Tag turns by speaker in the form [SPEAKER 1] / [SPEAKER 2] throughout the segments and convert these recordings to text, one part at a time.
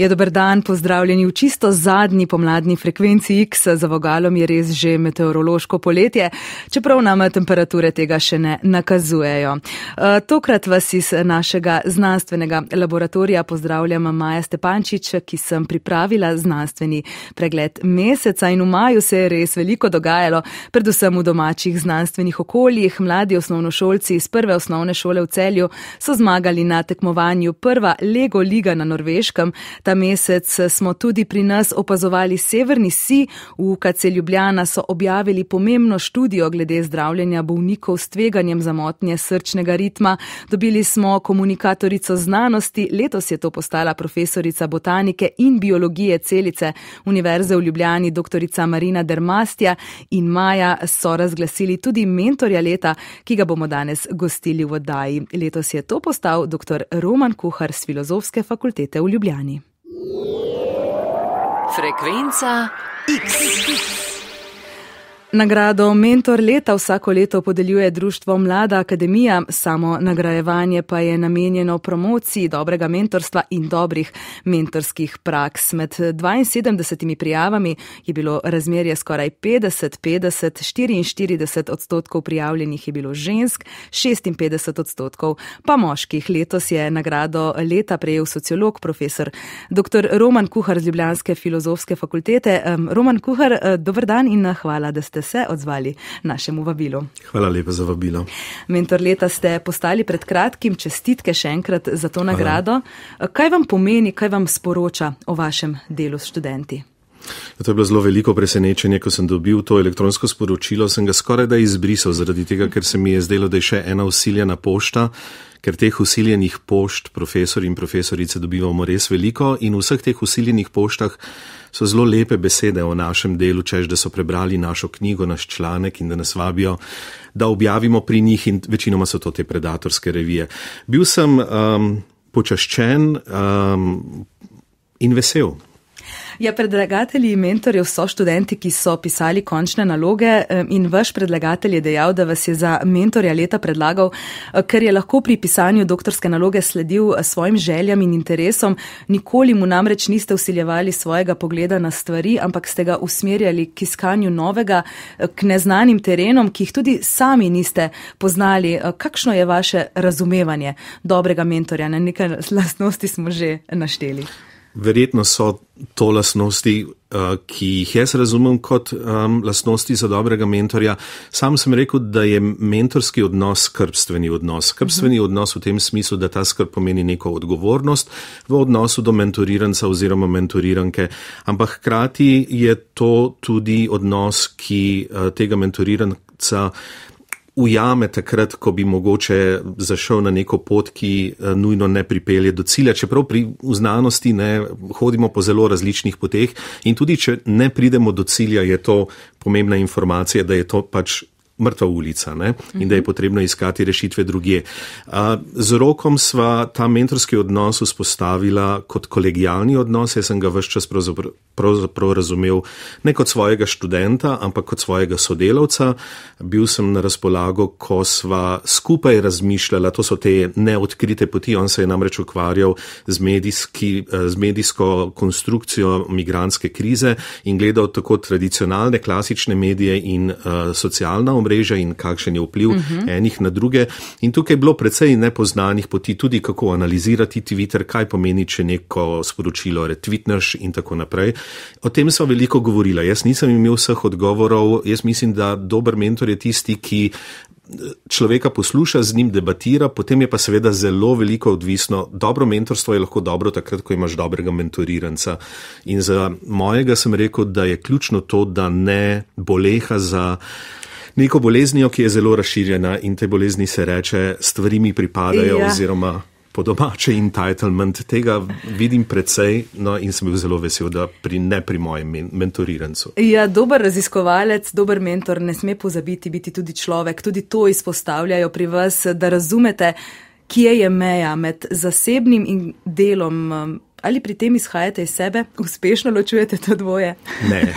[SPEAKER 1] Je dober dan, pozdravljeni v čisto zadnji pomladni frekvenci X. Za vogalom je res že meteorološko poletje, čeprav nam temperature tega še ne nakazujejo. E, tokrat vas iz našega znanstvenega laboratorija pozdravljam Maja Stepančič, ki sem pripravila znanstveni pregled meseca in v maju se je res veliko dogajalo, predvsem v domačih znanstvenih okoljih. Mladi osnovnošolci iz prve osnovne šole v celju so zmagali na tekmovanju prva Lego liga na Norveškem. Ta mesec smo tudi pri nas opazovali Severni Si. V UKC Ljubljana so objavili pomembno študijo glede zdravljenja bolnikov s tveganjem za motnje srčnega ritma. Dobili smo komunikatorico znanosti, letos je to postala profesorica botanike in biologije celice Univerze v Ljubljani, dr. Marina Dermastja in Maja so razglasili tudi mentorja leta, ki ga bomo danes gostili v oddaji. Letos je to postal dr. Roman Kuhar z Filozofske fakultete v Ljubljani. Frekvenca X. Nagrado Mentor leta vsako leto podeljuje Društvo Mlada Akademija, samo nagrajevanje pa je namenjeno promociji dobrega mentorstva in dobrih mentorskih praks. Med 72 prijavami je bilo razmerje skoraj 50-50, 44 odstotkov prijavljenih je bilo žensk, 56 odstotkov pa moških. Letos je nagrado leta prejel sociolog profesor dr. Roman Kuhar z Ljubljanske filozofske fakultete. Roman Kuhar, eh, dober dan in hvala, da ste ste se odzvali našemu vabilu.
[SPEAKER 2] Hvala lepa za vabilo.
[SPEAKER 1] Mentor leta ste postali pred kratkim, čestitke še enkrat za to Hvala. nagrado. Kaj vam pomeni, kaj vam sporoča o vašem delu s študenti?
[SPEAKER 2] To je bilo zelo veliko presenečenje, ko sem dobil to elektronsko sporočilo, sem ga skoraj da izbrisal, zaradi tega, ker se mi je zdelo, da je še ena usiljena pošta, ker teh usiljenih pošt profesori in profesorice dobivamo res veliko in v vseh teh usiljenih poštah so zelo lepe besede o našem delu, čež da so prebrali našo knjigo, naš članek in da nas vabijo, da objavimo pri njih in večinoma so to te predatorske revije. Bil sem um, počaščen um, in vesel.
[SPEAKER 1] Ja, predlagatelji in mentorjev so študenti, ki so pisali končne naloge in vaš predlagatelj je dejal, da vas je za mentorja leta predlagal, eh, ker je lahko pri pisanju doktorske naloge sledil eh, svojim željam in interesom. Nikoli mu namreč niste usiljevali svojega pogleda na stvari, ampak ste ga usmerjali k iskanju novega, eh, k neznanim terenom, ki jih tudi sami niste poznali. Kakšno je vaše razumevanje dobrega mentorja? Na nekaj lastnosti smo že našteli.
[SPEAKER 2] Verjetno so to lasnosti, uh, ki jih jaz razumem kot um, lasnosti za dobrega mentorja. Sam sem rekel, da je mentorski odnos skrbstveni odnos. Skrbstveni uh mhm. -huh. odnos v tem smislu, da ta skrb pomeni neko odgovornost v odnosu do mentoriranca oziroma mentoriranke, ampak hkrati je to tudi odnos, ki uh, tega mentoriranca ujame takrat, ko bi mogoče zašel na neko pot, ki eh, nujno ne pripelje do cilja. Čeprav pri znanosti ne hodimo po zelo različnih poteh in tudi, če ne pridemo do cilja, je to pomembna informacija, da je to pač mrtva ulica ne? in da je potrebno iskati rešitve druge. Z rokom sva ta mentorski odnos vzpostavila kot kolegijalni odnos, jaz sem ga vse čas pravzaprav, pravzaprav razumel ne kot svojega študenta, ampak kot svojega sodelavca. Bil sem na razpolago, ko sva skupaj razmišljala, to so te neodkrite poti, on se je namreč ukvarjal z, medijski, z medijsko konstrukcijo migranske krize in gledal tako tradicionalne klasične medije in uh, socialna omrežja, omrežja in kakšen je vpliv uh. -huh. enih na druge. In tukaj je bilo precej nepoznanih poti, tudi kako analizirati Twitter, kaj pomeni, če neko sporočilo retvitneš in tako naprej. O tem smo veliko govorili. Jaz nisem imel vseh odgovorov. Jaz mislim, da dober mentor je tisti, ki. Človeka posluša, z njim debatira, potem je pa seveda zelo veliko odvisno. Dobro mentorstvo je lahko dobro takrat, ko imaš dobrega mentoriranca. In za mojega sem rekel, da je ključno to, da ne boleha za neko boleznijo, ki je zelo razširjena in te bolezni se reče, stvari mi pripadajo ja. oziroma. Po domače entitlement tega vidim precej no, in sem bil zelo vesel, da pri, ne pri mojem men mentorirancu.
[SPEAKER 1] Ja, dober raziskovalec, dober mentor ne sme pozabiti biti tudi človek. Tudi to izpostavljajo pri vas, da razumete, kje je meja med zasebnim in delom Ali pri tem izhajate iz sebe, uspešno ločujete to dvoje?
[SPEAKER 2] Ne.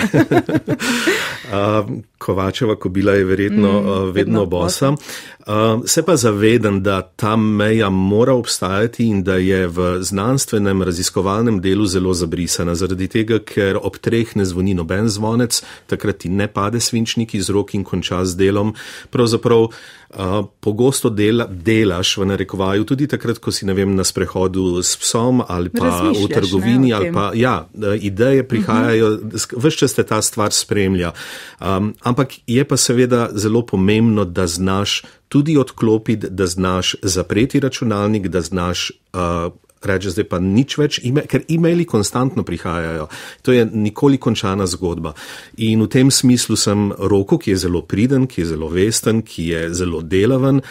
[SPEAKER 2] Kovačeva kobila je verjetno mm, uh, vedno bosa. Uh, se pa zavedam, da ta meja mora obstajati in da je v znanstvenem raziskovalnem delu zelo zabrisana, zaradi tega, ker ob treh ne zvoni noben zvonec, takrat ti ne pade svinčnik iz rok in konča z delom. Pravzaprav Uh, pogosto dela, delaš v narekovaju tudi takrat, ko si vem, na sprehodu s psom ali pa v trgovini. Ne, pa, ja, ideje prihajajo, uh -huh. vse čas te ta stvar spremlja. Um, ampak je pa seveda zelo pomembno, da znaš tudi odklopiti, da znaš zapreti računalnik, da znaš. Uh, reče, zdaj pa nič več, ker e-maili konstantno prihajajo. To je nikoli končana zgodba. In v tem smislu sem roko, ki je zelo priden, ki je zelo vesten, ki je zelo delaven,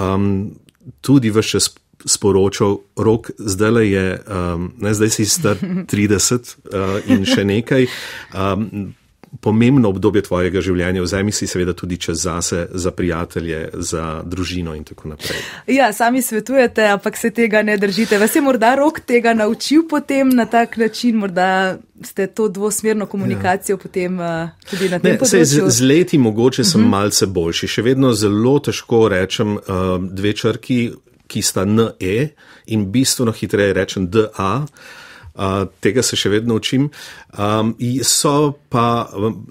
[SPEAKER 2] um, tudi vse čas sporočal, rok zdaj je, um, ne, zdaj si star 30 uh, in še nekaj. Um, pomembno obdobje tvojega življenja, vzemi si seveda tudi čas zase, za prijatelje, za družino in tako naprej.
[SPEAKER 1] Ja, sami svetujete, ampak se tega ne držite. Vas je morda rok tega naučil potem na tak način, morda ste to dvosmerno komunikacijo ja. potem uh, tudi na tem področju?
[SPEAKER 2] Z, z leti mogoče sem uh mhm. -huh. malce boljši. Še vedno zelo težko rečem uh, dve črki, ki sta NE in bistveno hitreje rečem DA tega se še vedno učim. Um, pa,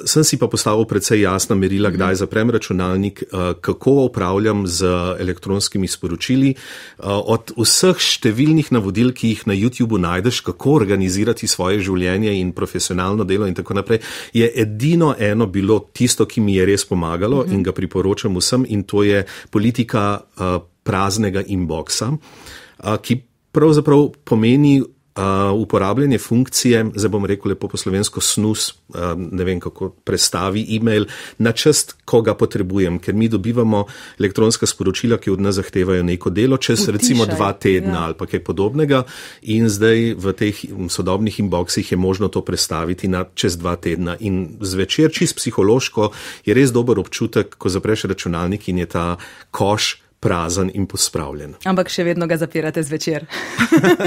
[SPEAKER 2] sem si pa postavil precej jasna merila, kdaj mhm. zaprem računalnik, uh, kako upravljam z elektronskimi sporočili. Uh, od vseh številnih navodil, ki jih na YouTubu najdeš, kako organizirati svoje življenje in profesionalno delo in tako naprej, je edino eno bilo tisto, ki mi je res pomagalo mhm. in ga priporočam vsem, in to je politika uh, praznega inboxa, uh, ki pravzaprav pomeni Uh, uporabljanje funkcije, zdaj bom rekel lepo po slovensko, snus, uh, ne vem kako prestavi e-mail na čast, ko ga potrebujem, ker mi dobivamo elektronska sporočila, ki od nas zahtevajo neko delo čez Utišaj, recimo dva tedna ja. ali pa kaj podobnega in zdaj v teh sodobnih inboxih je možno to prestaviti na čez dva tedna in zvečer čist psihološko je res dober občutek, ko zapreš računalnik in je ta koš prazen in pospravljen.
[SPEAKER 1] Ampak še vedno ga zapirate zvečer.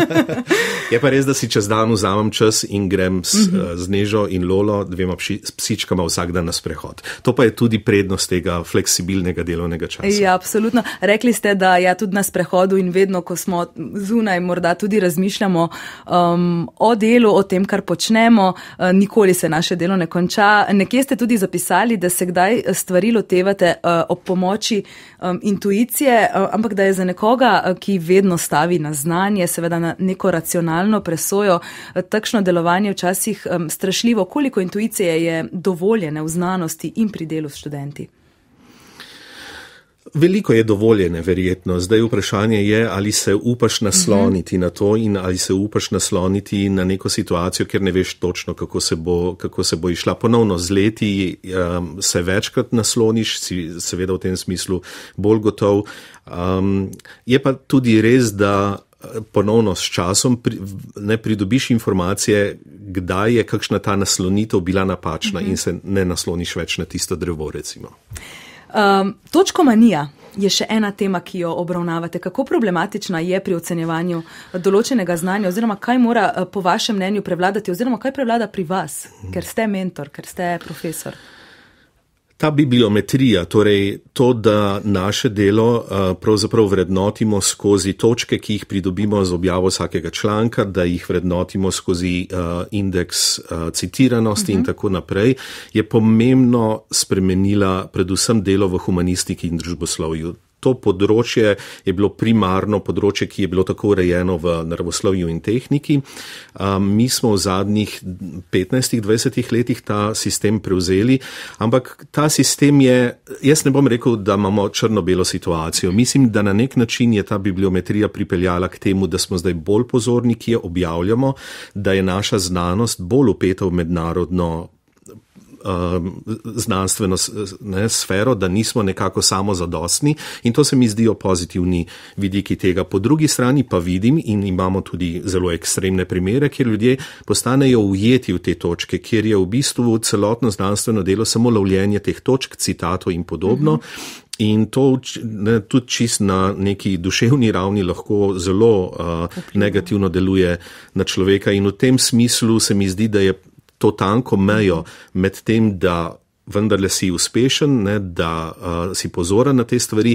[SPEAKER 2] je pa res, da si čez dan vzamem čas in grem s, mm -hmm. z Nežo in Lolo, dvema psi, psičkama, vsak dan na sprehod. To pa je tudi prednost tega fleksibilnega delovnega časa.
[SPEAKER 1] Ja, absolutno. Rekli ste, da ja, tudi na sprehodu in vedno, ko smo zunaj, morda tudi razmišljamo um, o delu, o tem, kar počnemo, uh, nikoli se naše delo ne konča. Nekje ste tudi zapisali, da se kdaj stvari lotevate uh, ob pomoči um, intuicije intuicije, eh, ampak da je za nekoga, eh, ki vedno stavi na znanje, seveda na neko racionalno presojo, eh, takšno delovanje včasih strašljivo, koliko intuicije je dovoljene v znanosti in pri delu s študenti.
[SPEAKER 2] Veliko je dovoljene, verjetno. Zdaj vprašanje je, ali se upaš nasloniti uh -huh. na to in ali se upaš nasloniti na neko situacijo, ker ne veš točno, kako se bo, kako se bo išla. Ponovno z leti um, se večkrat nasloniš, si seveda v tem smislu bolj gotov. Um, je pa tudi res, da uh, ponovno s časom pri, ne pridobiš informacije, kdaj je kakšna ta naslonitev bila napačna uh. -huh. in se ne nasloniš več na tisto drevo, recimo.
[SPEAKER 1] Um, točko manija je še ena tema, ki jo obravnavate. Kako problematična je pri ocenjevanju določenega znanja, oziroma kaj mora eh, po vašem mnenju prevladati, oziroma kaj prevlada pri vas, ker ste mentor, ker ste profesor?
[SPEAKER 2] Ta bibliometrija, torej to, da naše delo uh, pravzaprav vrednotimo skozi točke, ki jih pridobimo z objavo vsakega članka, da jih vrednotimo skozi uh, indeks uh, citiranosti uh -huh. in mhm. tako naprej, je pomembno spremenila predvsem delo v humanistiki in družboslovju to področje je bilo primarno področje, ki je bilo tako urejeno v naravoslovju in tehniki. Mi smo v zadnjih 15-20 letih ta sistem prevzeli, ampak ta sistem je, jaz ne bom rekel, da imamo črno-belo situacijo. Mislim, da na nek način je ta bibliometrija pripeljala k temu, da smo zdaj bolj pozorni, ki jo objavljamo, da je naša znanost bolj upeta v mednarodno znanstveno ne, sfero, da nismo nekako samozadostni in to se mi zdijo pozitivni vidiki tega. Po drugi strani pa vidim in imamo tudi zelo ekstremne primere, kjer ljudje postanejo ujeti v te točke, kjer je v bistvu celotno znanstveno delo samo lovljenje teh točk, citatov in podobno. Mm -hmm. In to ne, tudi čist na neki duševni ravni lahko zelo uh, negativno deluje na človeka. In v tem smislu se mi zdi, da je to tanko mejo med tem, da vendarle si uspešen, ne, da uh, si pozoren na te stvari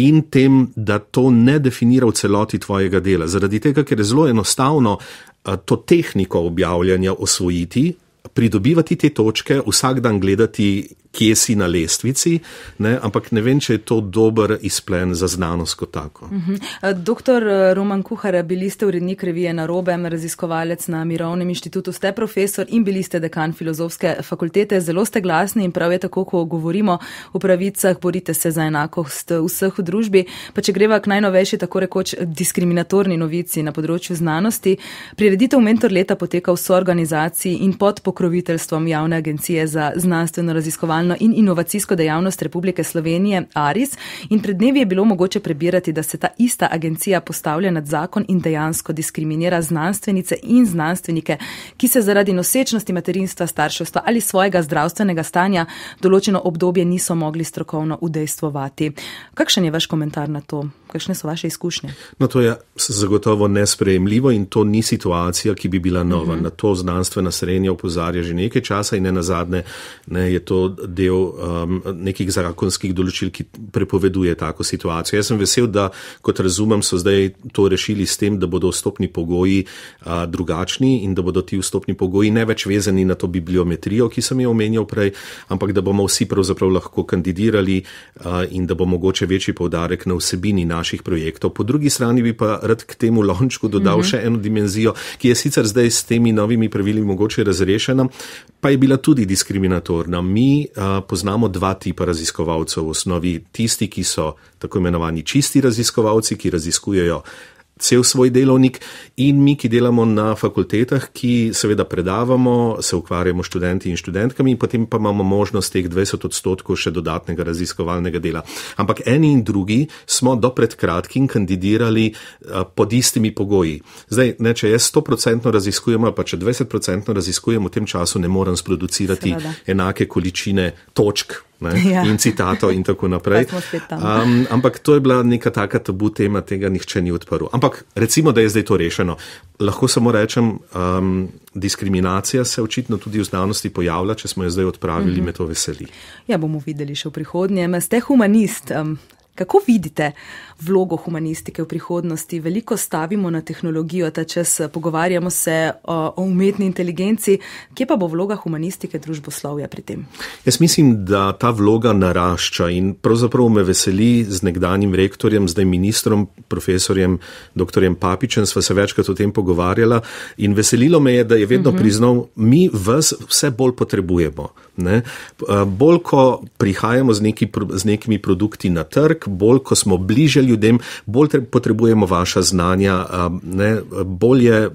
[SPEAKER 2] in tem, da to ne definira v celoti tvojega dela. Zaradi tega, ker je zelo enostavno uh, to tehniko objavljanja osvojiti, pridobivati te točke, vsak dan gledati, kje si na lestvici, ne, ampak ne vem, če je to dober izplen za znanost kot tako. Uh
[SPEAKER 1] mhm. -huh. Doktor eh, Roman Kuhar, bili ste urednik revije na Robem, raziskovalec na Mirovnem inštitutu, ste profesor in bili ste dekan filozofske fakultete, zelo ste glasni in prav je tako, ko govorimo o pravicah, borite se za enakost vseh v družbi. Pa če greva k najnovejši, tako rekoč, diskriminatorni novici na področju znanosti, prireditev Mentor leta poteka v soorganizaciji in pod pokroviteljstvom javne agencije za znanstveno raziskovalno raziskovalno in inovacijsko dejavnost Republike Slovenije ARIS in pred dnevi je bilo mogoče prebirati, da se ta ista agencija postavlja nad zakon in dejansko diskriminira znanstvenice in znanstvenike, ki se zaradi nosečnosti materinstva, starševstva ali svojega zdravstvenega stanja določeno obdobje niso mogli strokovno udejstvovati. Kakšen je vaš komentar na to? Kakšne so vaše izkušnje?
[SPEAKER 2] No, to je zagotovo nesprejemljivo in to ni situacija, ki bi bila nova. Uh mhm. -huh. Na to znanstvena srednja upozarja že nekaj časa in ne nazadnje ne, je to del um, nekih zakonskih določil, ki prepoveduje tako situacijo. Jaz sem vesel, da, kot razumem, so zdaj to rešili s tem, da bodo vstopni pogoji uh, drugačni in da bodo ti vstopni pogoji ne več vezani na to bibliometrijo, ki sem jo omenjal prej, ampak da bomo vsi pravzaprav lahko kandidirali uh, in da bo mogoče večji povdarek na vsebini naših projektov. Po drugi strani bi pa rad k temu lončku dodal mm -hmm. še eno dimenzijo, ki je sicer zdaj s temi novimi pravili mogoče razrešena, pa je bila tudi diskriminatorna. Mi poznamo dva tipa raziskovalcev v osnovi. Tisti, ki so tako imenovani čisti raziskovalci, ki raziskujejo cel svoj delovnik in mi, ki delamo na fakultetah, ki seveda predavamo, se ukvarjamo študenti in študentkami in potem pa imamo možnost teh 20 odstotkov še dodatnega raziskovalnega dela. Ampak eni in drugi smo do pred kratkim kandidirali uh, pod istimi pogoji. Zdaj, ne, če jaz 100% raziskujem ali pa če 20% raziskujem, v tem času ne morem sproducirati seveda. enake količine točk ja. in citatov in tako naprej. Um, ampak to je bila neka taka tabu tema, tega nihče ni odprl. Ampak recimo, da je zdaj to rešeno. Lahko samo rečem, um, diskriminacija se očitno tudi v znanosti pojavlja, če smo jo zdaj odpravili, mm -hmm. me to veseli.
[SPEAKER 1] Ja, bomo videli še v prihodnje. Ste humanist. Um, Kako vidite vlogo humanistike v prihodnosti? Veliko stavimo na tehnologijo, ta čas pogovarjamo se o, o umetni inteligenci. Kje pa bo vloga humanistike družboslovja pri tem?
[SPEAKER 2] Jaz mislim, da ta vloga narašča in pravzaprav me veseli z nekdanjim rektorjem, zdaj ministrom, profesorjem dr. Papičem, sva se večkrat o tem pogovarjala in veselilo me je, da je vedno uh mhm. -huh. priznal, mi vas vse bolj potrebujemo. Ne? Bolj, ko prihajamo z, neki, z nekimi produkti na trg, bolj ko smo bliže ljudem, bolj potrebujemo vaša znanja, ne, bolj je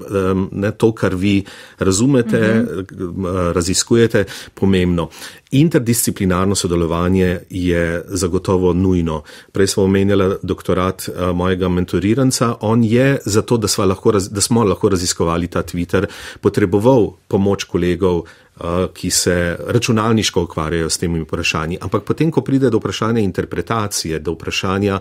[SPEAKER 2] ne, to, kar vi razumete, uh -huh. raziskujete, pomembno. Interdisciplinarno sodelovanje je zagotovo nujno. Prej smo omenjali doktorat mojega mentoriranca. On je zato, da, lahko, da smo lahko raziskovali ta Twitter, potreboval pomoč kolegov, ki se računalniško ukvarjajo s temi vprašanji. Ampak potem, ko pride do vprašanja interpretacije, do vprašanja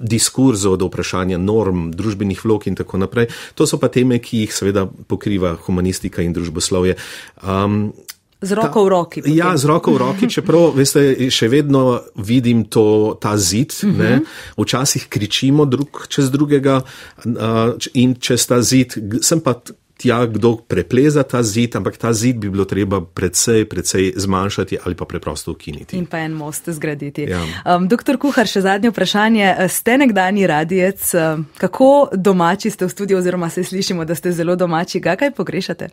[SPEAKER 2] diskurzov, do vprašanja norm, družbenih vlog in tako naprej, to so pa teme, ki jih seveda pokriva humanistika in družboslovje. Um,
[SPEAKER 1] Z roko v roki.
[SPEAKER 2] Potem. Ja, z roko v roki, čeprav, veste, še vedno vidim to, ta zid. Uh -huh. Včasih kričimo drug čez drugega uh, in čez ta zid. Sem pa tja, kdo prepleza ta zid, ampak ta zid bi bilo treba predvsej, predvsej zmanjšati ali pa preprosto ukiniti.
[SPEAKER 1] In pa en most zgraditi. Ja. Um, doktor Kuhar, še zadnje vprašanje. Ste nekdani radijec, um, kako domači ste v studiu oziroma se slišimo, da ste zelo domači, ga kaj pogrešate?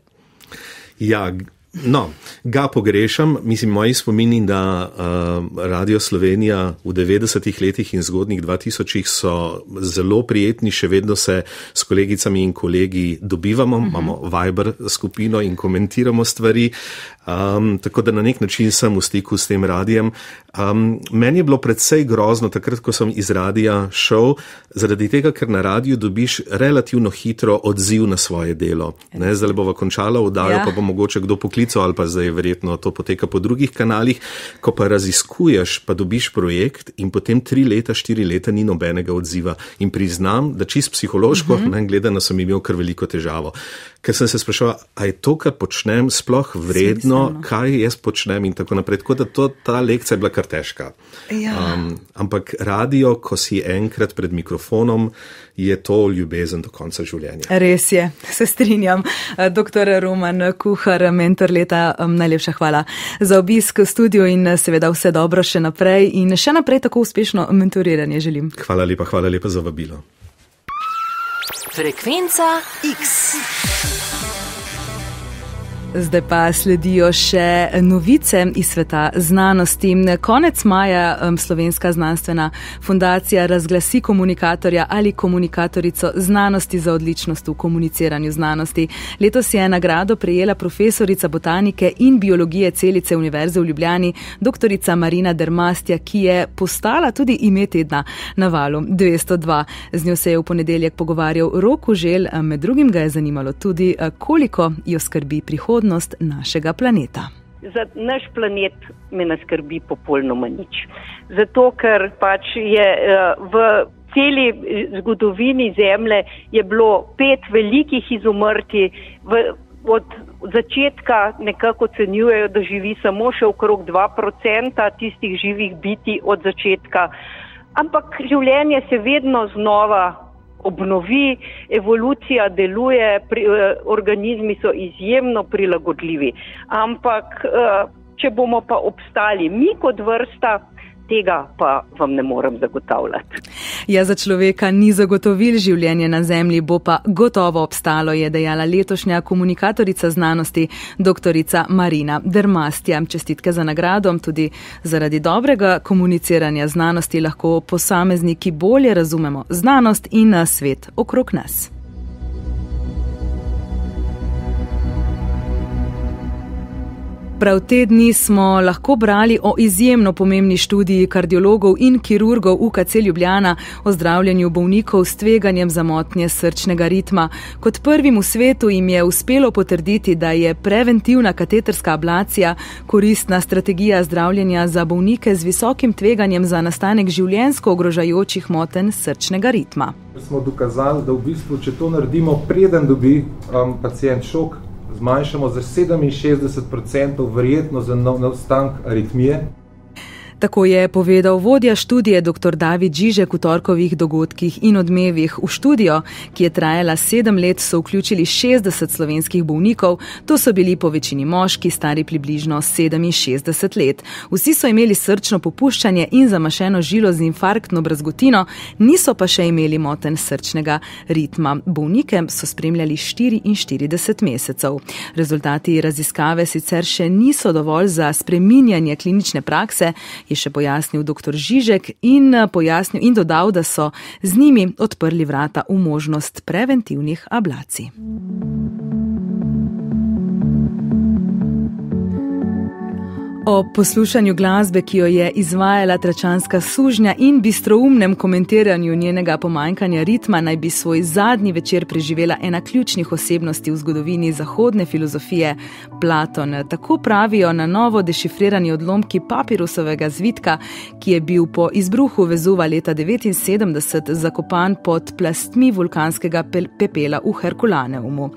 [SPEAKER 2] Ja, No, ga pogrešam. Mislim, moji spomini na uh, Radio Slovenija v 90-ih letih in zgodnih 2000-ih so zelo prijetni, še vedno se s kolegicami in kolegi dobivamo, uh mhm. -huh. imamo Viber skupino in komentiramo stvari. Um, tako da na nek način sem v stiku s tem radijem. Um, meni je bilo predvsej grozno takrat, ko sem iz radija šel, zaradi tega, ker na radiju dobiš relativno hitro odziv na svoje delo. Ne, zdaj bova končala vdajo, ja. pa bo mogoče kdo poklical ali pa zdaj verjetno to poteka po drugih kanalih. Ko pa raziskuješ, pa dobiš projekt in potem tri leta, štiri leta ni nobenega odziva. In priznam, da čist psihološko, uh mhm. -huh. ne gledano, sem imel kar veliko težavo. Ker sem se spraševal, a je to, kar počnem, sploh vredno, Smiselno. kaj jaz počnem in tako naprej. Tako da to, ta lekcija je bila kar težka.
[SPEAKER 1] Ja. Um,
[SPEAKER 2] ampak radio, ko si enkrat pred mikrofonom, je to ljubezen do konca življenja.
[SPEAKER 1] Res je, se strinjam. Doktor Roman Kuhar, mentor leta, najlepša hvala za obisk v studiu in seveda vse dobro še naprej in še naprej tako uspešno mentoriranje želim.
[SPEAKER 2] Hvala lepa, hvala lepa za vabilo.
[SPEAKER 1] Frekvenca X. Zdaj pa sledijo še novice iz sveta znanosti. Konec maja Slovenska znanstvena fundacija razglasi komunikatorja ali komunikatorico znanosti za odličnost v komuniciranju znanosti. Letos je nagrado prejela profesorica botanike in biologije celice Univerze v Ljubljani, doktorica Marina Dermastja, ki je postala tudi ime tedna na valu 202. Z njo se je v ponedeljek pogovarjal Roku Žel, med drugim ga je zanimalo tudi, koliko jo skrbi prihodnost prihodnost našega planeta.
[SPEAKER 3] Za naš planet me ne skrbi popolnoma nič. Zato, ker pač je eh, v celi zgodovini Zemlje bilo pet velikih izumrti, v, od začetka nekako ocenjujejo, da živi samo še okrog 2% tistih živih biti od začetka. Ampak življenje se vedno znova obnovi, evolucija deluje, pri, eh, organizmi so izjemno prilagodljivi. Ampak, eh, če bomo pa obstali mi kot vrsta, tega pa vam ne morem zagotavljati.
[SPEAKER 1] Ja, za človeka ni zagotovil življenje na Zemlji, bo pa gotovo obstalo, je dejala letošnja komunikatorica znanosti, doktorica Marina Dermastja. Čestitke za nagrado, tudi zaradi dobrega komuniciranja znanosti lahko posamezniki bolje razumemo znanost in svet okrog nas. Prav te dni smo lahko brali o izjemno pomembni študiji kardiologov in kirurgov UKC Ljubljana o zdravljenju bolnikov s tveganjem za motnje srčnega ritma. Kot prvim v svetu jim je uspelo potrditi, da je preventivna kateterska ablacija koristna strategija zdravljenja za bolnike z visokim tveganjem za nastanek življensko ogrožajočih moten srčnega ritma.
[SPEAKER 4] Smo dokazali, da v bistvu, če to naredimo, preden dobi um, pacijent šok, zmanjšamo za 67% verjetno za nastank aritmije.
[SPEAKER 1] Tako je povedal vodja študije dr. David Žižek v torkovih dogodkih in odmevih. V študijo, ki je trajala sedem let, so vključili 60 slovenskih bolnikov, to so bili po večini moški, stari približno 67 let. Vsi so imeli srčno popuščanje in zamašeno žilo z infarktno brazgotino, niso pa še imeli moten srčnega ritma. Bolnike so spremljali 44 mesecev. Rezultati raziskave sicer še niso dovolj za spreminjanje klinične prakse, je še pojasnil dr. Žižek in eh, pojasnil in dodal, da so z njimi odprli vrata v možnost preventivnih ablacij. O poslušanju glasbe, ki jo je izvajala tračanska sužnja in bistroumnem komentiranju njenega pomanjkanja ritma, naj bi svoj zadnji večer preživela ena ključnih osebnosti v zgodovini zahodne filozofije, Platon. Tako pravijo na novo dešifrirani odlomki papirusovega zvitka, ki je bil po izbruhu Vezuva leta 1979 zakopan pod plastmi vulkanskega pepela v Herkulaneumu.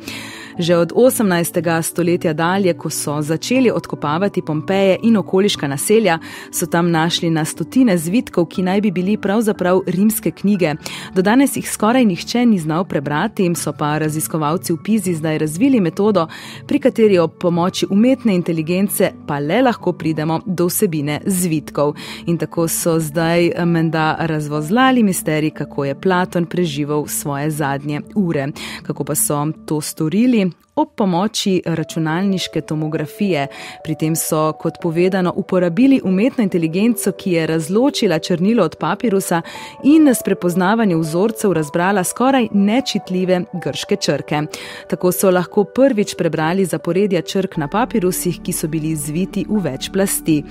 [SPEAKER 1] Že od 18. stoletja dalje, ko so začeli odkopavati Pompeje in okoliška naselja, so tam našli na stotine zvitkov, ki naj bi bili pravzaprav rimske knjige. Do danes jih skoraj nihče ni znal prebrati, so pa raziskovalci v Pizi zdaj razvili metodo, pri kateri ob pomoči umetne inteligence pa le lahko pridemo do vsebine zvitkov. In tako so zdaj menda razvozlali misterij, kako je Platon preživel svoje zadnje ure. Kako pa so to storili? Italy ob pomoči računalniške tomografije. Pri tem so, kot povedano, uporabili umetno inteligenco, ki je razločila črnilo od papirusa in s prepoznavanjem vzorcev razbrala skoraj nečitljive grške črke. Tako so lahko prvič prebrali zaporedja črk na papirusih, ki so bili zviti v več plasti.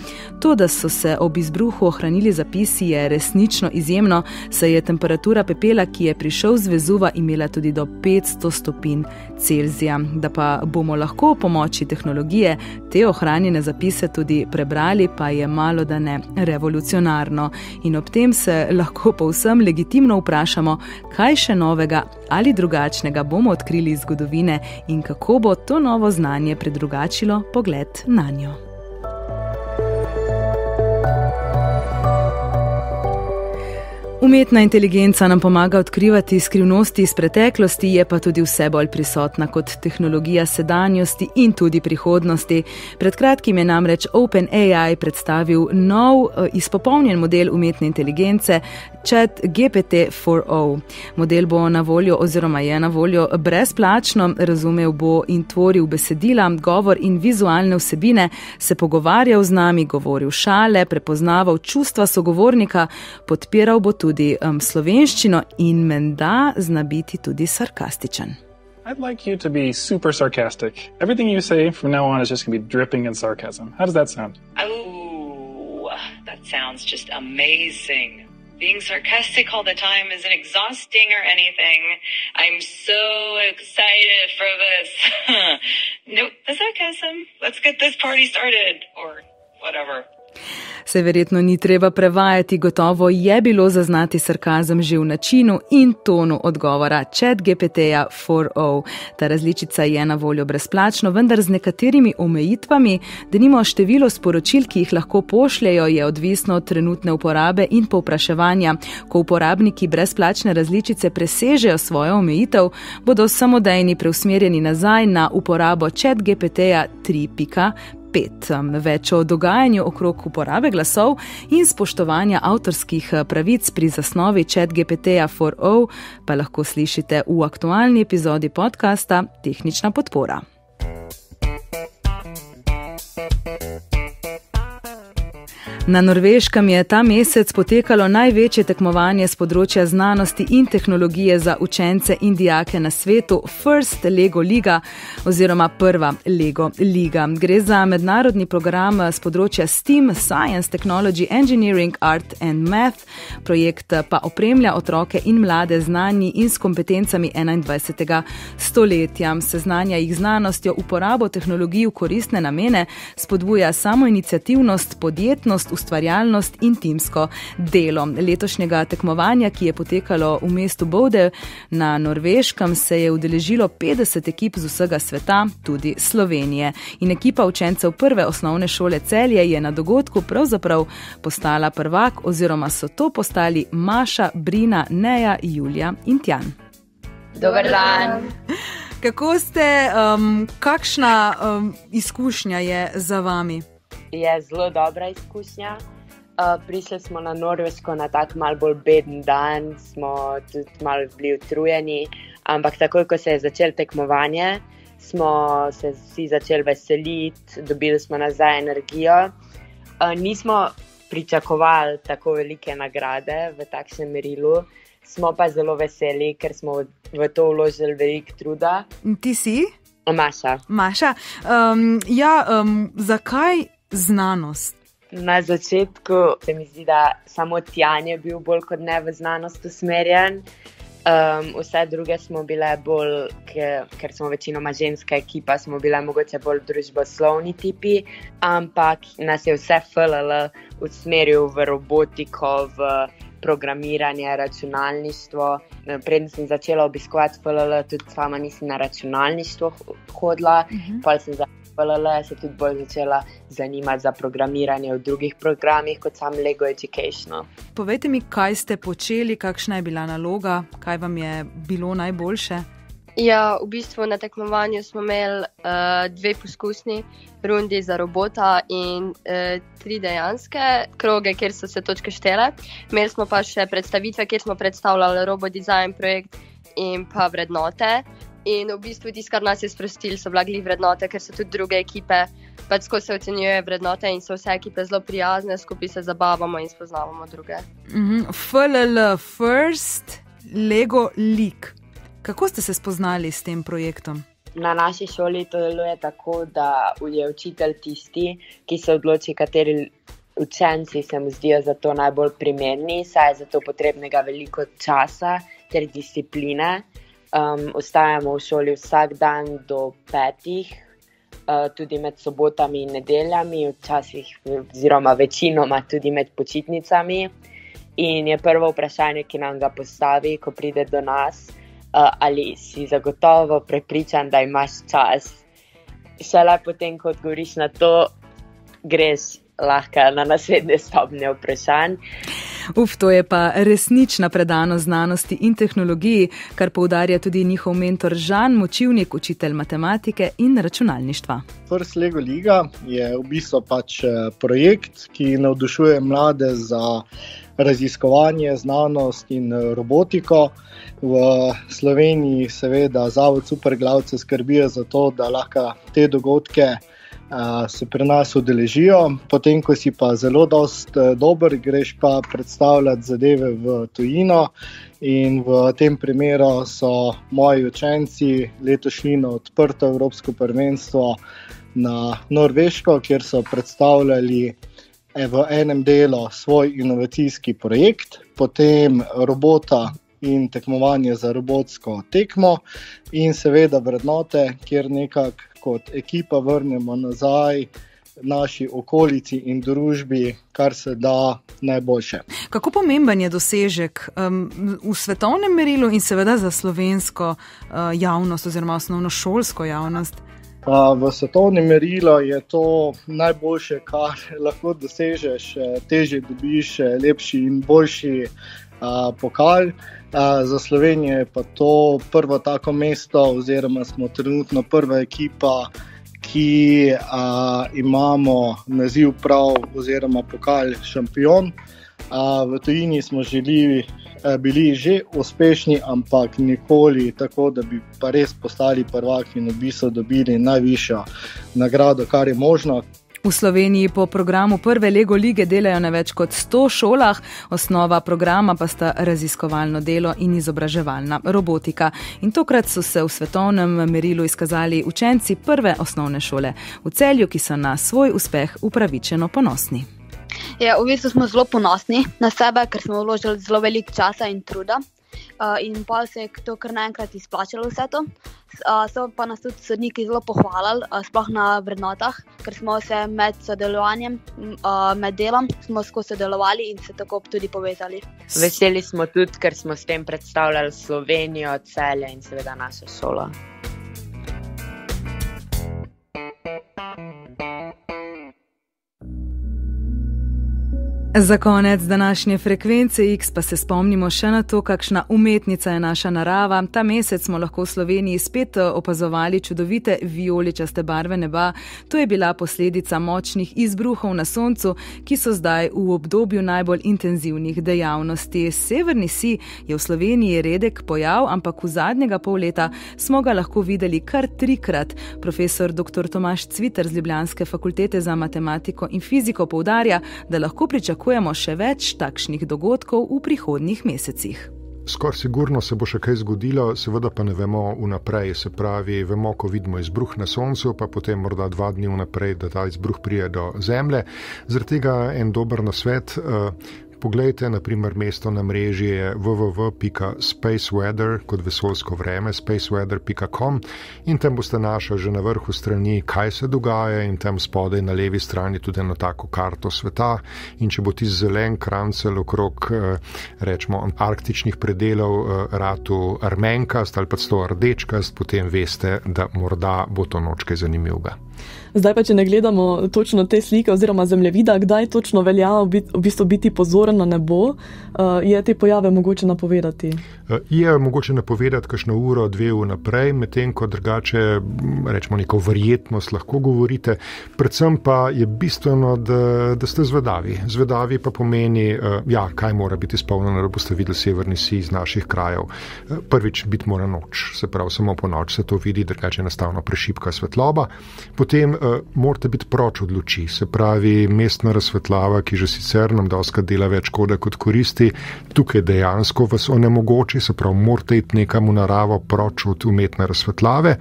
[SPEAKER 1] To, da so se ob izbruhu ohranili zapisi, je resnično izjemno, saj je temperatura pepela, ki je prišel z vezuva, imela tudi do 500 stopinj Celzija. Da pa bomo lahko pomoči tehnologije te ohranjene zapise tudi prebrali, pa je malo da ne revolucionarno. In ob tem se lahko povsem legitimno vprašamo, kaj še novega ali drugačnega bomo odkrili iz zgodovine in kako bo to novo znanje predrugačilo pogled na njo. Umetna inteligenca nam pomaga odkrivati skrivnosti iz preteklosti, je pa tudi vse bolj prisotna kot tehnologija sedanjosti in tudi prihodnosti. Pred kratkim je namreč OpenAI predstavil nov, eh, izpopolnjen model umetne inteligence, Chat GPT-4o. Model bo na voljo oziroma je na voljo brezplačno, razumel bo in tvoril besedila, govor in vizualne vsebine, se pogovarjal z nami, govoril šale, prepoznaval čustva sogovornika, podpiral bo tudi um, slovenščino in menda zna biti tudi sarkastičen.
[SPEAKER 5] I'd like you to be super sarcastic. Everything you say from now on is just going to be dripping in sarcasm. How does that sound?
[SPEAKER 6] Oh, that sounds just amazing. being sarcastic all the time isn't exhausting or anything. I'm so excited for this. nope, the sarcasm. Let's get this party started or whatever.
[SPEAKER 1] Se verjetno ni treba prevajati, gotovo je bilo zaznati sarkazem že v načinu in tonu odgovora Chat GPT-ja 4.0. Ta različica je na voljo brezplačno, vendar z nekaterimi omejitvami, da nimo število sporočil, ki jih lahko pošljajo, je odvisno od trenutne uporabe in povpraševanja. Ko uporabniki brezplačne različice presežejo svojo omejitev, bodo samodejni preusmerjeni nazaj na uporabo Chat GPT-ja 3.5 pet. Več o dogajanju okrog uporabe glasov in spoštovanja avtorskih eh, pravic pri zasnovi ChatGPT-ja 4.0 pa lahko slišite v aktualni epizodi podcasta Tehnična podpora. Na Norveškem je ta mesec potekalo največje tekmovanje z področja znanosti in tehnologije za učence in dijake na svetu, First Lego Liga oziroma prva Lego Liga. Gre za mednarodni program z področja STEAM, Science, Technology, Engineering, Art and Math. Projekt pa opremlja otroke in mlade znanji in s kompetencami 21. stoletja. Seznanja jih znanostjo, uporabo tehnologij v koristne namene, spodbuja samo inicijativnost, podjetnost, ustvarjalnost in timsko delo. Letošnjega tekmovanja, ki je potekalo v mestu Bode na Norveškem, se je udeležilo 50 ekip z vsega sveta, tudi Slovenije. In ekipa učencev prve osnovne šole Celje je na dogodku pravzaprav postala prvak oziroma so to postali Maša, Brina, Neja, Julija in Tjan.
[SPEAKER 7] Dober dan.
[SPEAKER 1] Kako ste, um, kakšna um, izkušnja je za vami?
[SPEAKER 7] Je zelo dobra izkušnja. Uh, prišli smo na Norveško na tak mal bolj beden dan, smo tudi malo bili utrujeni, ampak takoj, ko se je začelo tekmovanje, smo se vsi začeli veseliti, dobili smo nazaj energijo. Uh, nismo pričakovali tako velike nagrade v takšnem merilu, smo pa zelo veseli, ker smo v to vložili veliko truda.
[SPEAKER 1] Ti si?
[SPEAKER 7] Maša.
[SPEAKER 1] Maša. Um, ja, um, zakaj znanost?
[SPEAKER 7] Na začetku se mi zdi, da samo Tjan je bil bolj kot ne v znanost usmerjen. Um, vse druge smo bile bolj, ker, ker smo večinoma ženska ekipa, smo bile mogoče bolj družboslovni tipi, ampak nas je vse FLL usmeril v robotiko, v programiranje, računalništvo. Preden sem začela obiskovati FLL, tudi sama nisem na računalništvo hodila, uh -huh. pa sem začela. FLL se tudi bolj začela zanimati za programiranje v drugih programih, kot sam Lego Education.
[SPEAKER 1] Povejte mi, kaj ste počeli, kakšna je bila naloga, kaj vam je bilo najboljše?
[SPEAKER 8] Ja, v bistvu na tekmovanju smo imeli uh, dve poskusni rundi za robota in uh, tri dejanske kroge, kjer so se točke štele. Imeli smo pa še predstavitve, kjer smo predstavljali robot design projekt in pa vrednote. In v bistvu tisto, kar nas je sprostilo, so bile vrednote, ker so tudi druge ekipe, pač ko se ocenjujejo vrednote in so vse ekipe zelo prijazne, skupaj se zabavamo in spoznavamo druge.
[SPEAKER 1] Mm -hmm. FLL, First Lego League. Kako ste se spoznali s tem projektom?
[SPEAKER 7] Na naši šoli to deluje tako, da je učitelj tisti, ki se odloči, kateri učenci se mu zdijo za to najbolj primerni, saj je za to potrebnega veliko časa ter discipline. Um, ostajamo v šoli vsak dan do petih, uh, tudi med sobotami in nedeljami, včasih, oziroma večinoma tudi med počitnicami. In je prvo vprašanje, ki nam ga postavi, ko pride do nas, uh, ali si zagotovo prepričan, da imaš čas. Šele potem, ko odgovoriš na to, greš lahko na naslednje stopnje vprašanj.
[SPEAKER 1] Uf, to je pa resnična predanost znanosti in tehnologiji, kar poudarja tudi njihov mentor Žan Močivnik, učitelj matematike in računalništva.
[SPEAKER 9] First Lego Liga je v bistvu pač eh, projekt, ki navdušuje mlade za raziskovanje, znanost in eh, robotiko. V Sloveniji, seveda, Zavod Superglavce skrbijo za to, da lahko te dogodke se pri nas udeležijo, potem ko si pa zelo dost e, dober, greš pa predstavljati zadeve v tujino. In v tem primeru so moji učenci letošnji na odprto Evropsko prvenstvo na Norveško, kjer so predstavljali e, v enem delu svoj inovacijski projekt, potem robota in tekmovanje za robotsko tekmo, in seveda vrednote, kjer nekako kot ekipa vrnemo nazaj naši okolici in družbi, kar se da najboljše.
[SPEAKER 1] Kako pomemben je dosežek um, v svetovnem merilu in seveda za slovensko uh, javnost oziroma osnovno šolsko javnost?
[SPEAKER 9] V svetovnem merilu je to najboljše, kar lahko dosežeš, teže dobiš, lepši in boljši uh, pokal. Za Slovenijo je pa to prvo tako mesto, oziroma smo trenutno prva ekipa, ki a, imamo naziv prav, oziroma pokal šampion. A, v tujini smo želi, a, bili že uspešni, ampak nikoli tako, da bi pa res postali prvaki in v bistvu dobili najvišjo nagrado, kar je možno.
[SPEAKER 1] V Sloveniji po programu prve Lego lige delajo na več kot 100 šolah, osnova programa pa sta raziskovalno delo in izobraževalna robotika. In tokrat so se v svetovnem merilu izkazali učenci prve osnovne šole v celju, ki so na svoj uspeh upravičeno ponosni.
[SPEAKER 10] Ja, v bistvu smo zelo ponosni na sebe, ker smo vložili zelo veliko časa in truda uh, in pa se je to kar naenkrat izplačalo vse to. Uh, so pa nas tudi sodniki zelo pohvalili, uh, sploh na vrednotah, ker smo se med sodelovanjem, uh, med delom, smo skozi sodelovali in se tako tudi povezali.
[SPEAKER 7] Veseli smo tudi, ker smo s tem predstavljali Slovenijo, celje in seveda našo šolo.
[SPEAKER 1] Za konec današnje frekvence X pa se spomnimo še na to, kakšna umetnica je naša narava. Ta mesec smo lahko v Sloveniji spet eh, opazovali čudovite vijoličaste barve neba. To je bila posledica močnih izbruhov na soncu, ki so zdaj v obdobju najbolj intenzivnih dejavnosti. Severni si je v Sloveniji redek pojav, ampak v zadnjega pol leta smo ga lahko videli kar trikrat. Profesor dr. Tomaš Cviter z Ljubljanske fakultete za matematiko in fiziko poudarja, da lahko pričakujemo, pričakujemo še več takšnih dogodkov v prihodnjih mesecih.
[SPEAKER 11] Skoraj sigurno se bo še kaj zgodilo, seveda pa ne vemo vnaprej. Se pravi, vemo, ko vidimo izbruh na Soncu, pa potem morda dva dni vnaprej, da ta izbruh prije do Zemlje. Zaradi tega en dober nasvet. Uh, Poglejte, naprimer, mesto na mreži je www.spaceweather kot vesolsko vreme, spaceweather.com in tam boste našli že na vrhu strani, kaj se dogaja, in tam spodaj na levi strani tudi eno tako karto sveta. In če bo ti zelen krancel okrog, eh, rečemo, arktičnih predelov, eh, ratu armenkast ali pa sto rdečkast, potem veste, da morda bo to noč kaj zanimivega.
[SPEAKER 12] Zdaj pa, če ne gledamo točno te slike oziroma zemljevida, kdaj točno velja v bistvu biti pozoren na nebo, eh, je te pojave mogoče napovedati?
[SPEAKER 11] Eh, je mogoče napovedati kakšno uro, dve vnaprej, medtem ko drugače, rečemo, neko verjetnost lahko govorite. Predvsem pa je bistveno, da, da ste zvedavi. Zvedavi pa pomeni, eh, ja, kaj mora biti izpolnjeno, da boste videli severni si iz naših krajev. Prvič, biti mora noč, se pravi, samo po noč se to vidi, drugače je enostavno prešipka svetloba. Potem uh, morate biti proč od luči, se pravi, mestna razsvetljava, ki že sicer nam doska dela več škode kot koristi. Tukaj dejansko vas onemogoči, se pravi, morate iti nekam v naravo proč od umetne razsvetljave.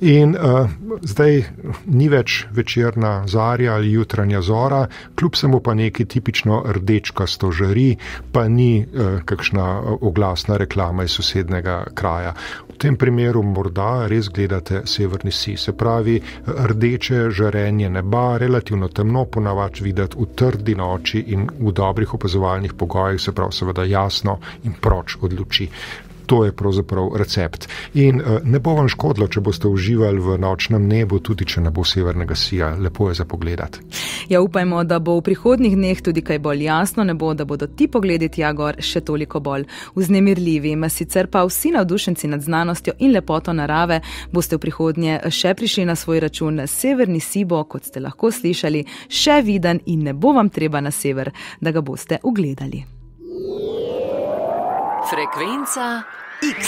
[SPEAKER 11] In uh, zdaj ni več večerna zarja ali jutranja zora, kljub samo pa neki tipično rdečka stožari, pa ni uh, kakšna oglasna reklama iz sosednega kraja. V tem primeru morda res gledate severni si, se pravi rdeče žarenje neba, relativno temno, ponavač videti v trdi noči in v dobrih opazovalnih pogojih, se pravi seveda jasno in proč od luči. To je pravzaprav recept. In uh, ne bo vam škodilo, če boste uživali v nočnem nebu, tudi če ne bo severnega sija. Lepo je za pogled.
[SPEAKER 1] Ja, upajmo, da bo v prihodnih dneh tudi kaj bolj jasno, ne bo, da bodo ti pogledi tja gor še toliko bolj vznemirljivi. Sicer pa vsi navdušenci nad znanostjo in lepoto narave boste v prihodnje še prišli na svoj račun. Severni Sibo, kot ste lahko slišali, še viden in ne bo vam treba na sever, da ga boste ugledali.
[SPEAKER 13] Frekvenca X.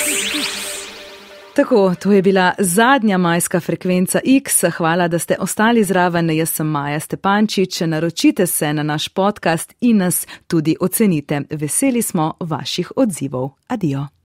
[SPEAKER 1] Tako, to je bila zadnja majska frekvenca X. Hvala, da ste ostali zraven. Jaz sem Maja Stepančič. Naročite se na naš podcast in nas tudi ocenite. Veseli smo vaših odzivov. Adijo.